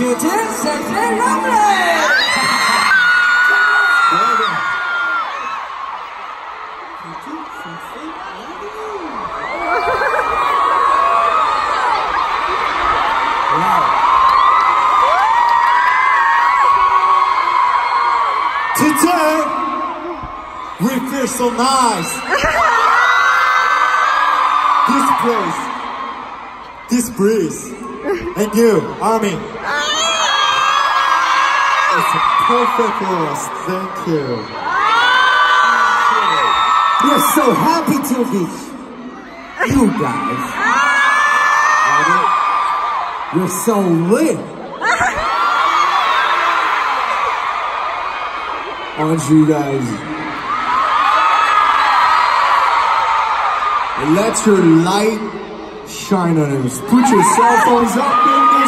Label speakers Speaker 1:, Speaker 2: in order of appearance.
Speaker 1: 슈트 섹시 러블리
Speaker 2: Today, we feel so nice. this place, this breeze, and you, Army. It's perfect for us. Thank you.
Speaker 1: We're so happy to meet you guys. You're so lit. Aren't you guys? And let your light shine on us. Put your cell phones up in the